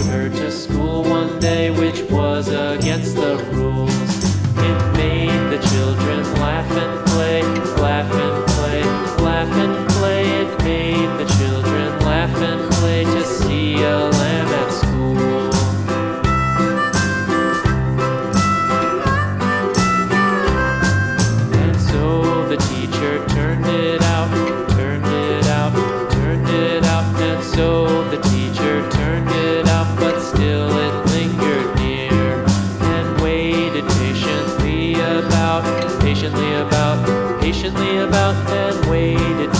Followed her to school one day, which was against the rules. It made the children laugh and play, laugh and play, laugh and play. It made the children laugh and play to see a lamb at school. And so the teacher turned it out, turned it out, turned it out. And so the teacher about, and waited